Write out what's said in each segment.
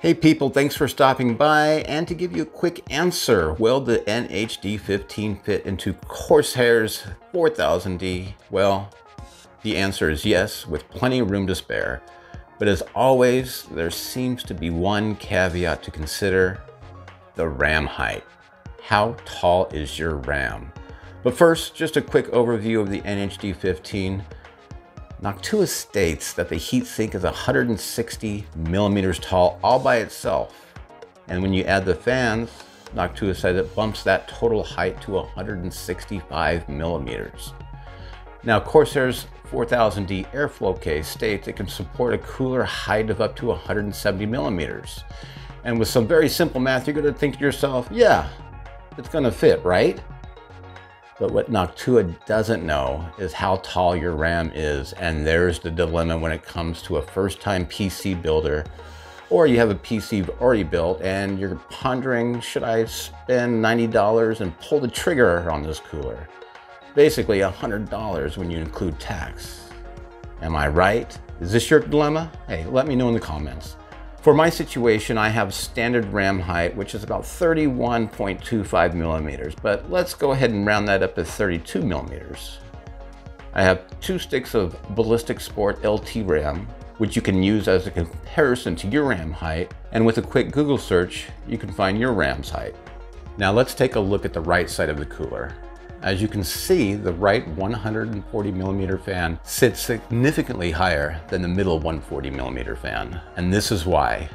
Hey people, thanks for stopping by. And to give you a quick answer, will the NHD15 fit into Corsair's 4000D? Well, the answer is yes, with plenty of room to spare. But as always, there seems to be one caveat to consider, the RAM height. How tall is your RAM? But first, just a quick overview of the NHD15. Noctua states that the heatsink is 160 millimeters tall all by itself. And when you add the fans, Noctua says it bumps that total height to 165 millimeters. Now Corsair's 4000D airflow case states it can support a cooler height of up to 170 millimeters. And with some very simple math, you're gonna think to yourself, yeah, it's gonna fit, right? But what Noctua doesn't know is how tall your RAM is. And there's the dilemma when it comes to a first time PC builder or you have a PC you've already built and you're pondering, should I spend $90 and pull the trigger on this cooler? Basically $100 when you include tax. Am I right? Is this your dilemma? Hey, let me know in the comments. For my situation, I have standard RAM height, which is about 31.25 millimeters, but let's go ahead and round that up to 32 millimeters. I have two sticks of Ballistix Sport LT RAM, which you can use as a comparison to your RAM height, and with a quick Google search, you can find your RAM's height. Now let's take a look at the right side of the cooler. As you can see, the right 140 millimeter fan sits significantly higher than the middle 140 millimeter fan, and this is why.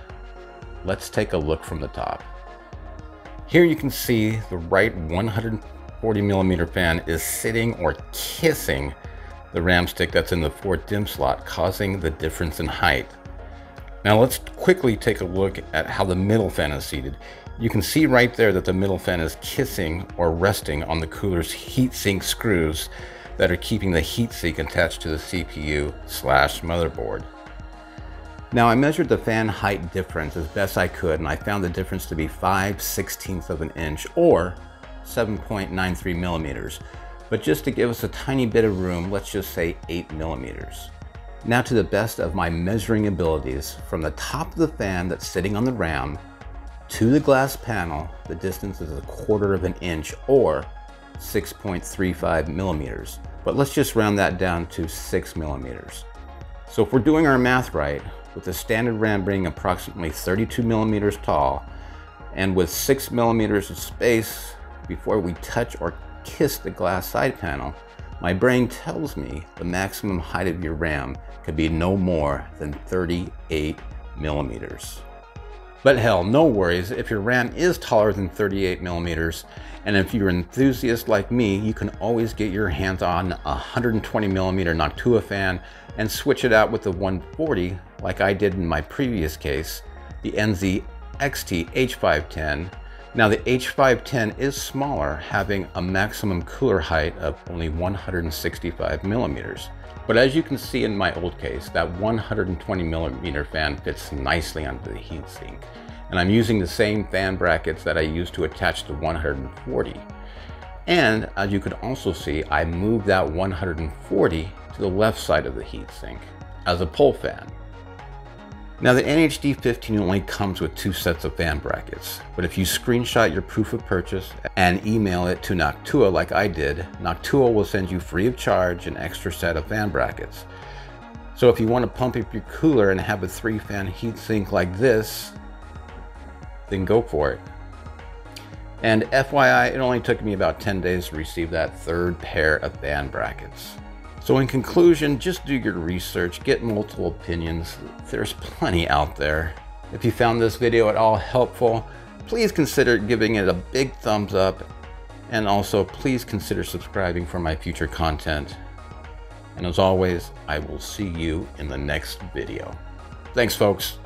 Let's take a look from the top. Here you can see the right 140 millimeter fan is sitting or kissing the RAM stick that's in the fourth DIMM slot, causing the difference in height. Now let's quickly take a look at how the middle fan is seated. You can see right there that the middle fan is kissing or resting on the cooler's heatsink screws that are keeping the heatsink attached to the CPU slash motherboard. Now I measured the fan height difference as best I could and I found the difference to be 5 16ths of an inch or 7.93 millimeters. But just to give us a tiny bit of room, let's just say 8 millimeters. Now to the best of my measuring abilities, from the top of the fan that's sitting on the RAM to the glass panel, the distance is a quarter of an inch or 6.35 millimeters. But let's just round that down to six millimeters. So if we're doing our math right, with the standard RAM being approximately 32 millimeters tall, and with six millimeters of space before we touch or kiss the glass side panel, my brain tells me the maximum height of your RAM could be no more than 38 millimeters. But hell, no worries, if your RAM is taller than 38 millimeters, and if you're an enthusiast like me, you can always get your hands on a 120 millimeter Noctua fan and switch it out with the 140 like I did in my previous case, the NZ XT H510. Now the H510 is smaller, having a maximum cooler height of only 165 millimeters. But as you can see in my old case, that 120 millimeter fan fits nicely onto the heatsink. And I'm using the same fan brackets that I used to attach the 140. And as you can also see, I moved that 140 to the left side of the heatsink as a pull fan. Now the NHD15 only comes with two sets of fan brackets, but if you screenshot your proof of purchase and email it to Noctua like I did, Noctua will send you free of charge an extra set of fan brackets. So if you want to pump up your cooler and have a three fan heatsink like this, then go for it. And FYI, it only took me about 10 days to receive that third pair of fan brackets. So in conclusion, just do your research, get multiple opinions. There's plenty out there. If you found this video at all helpful, please consider giving it a big thumbs up. And also please consider subscribing for my future content. And as always, I will see you in the next video. Thanks folks.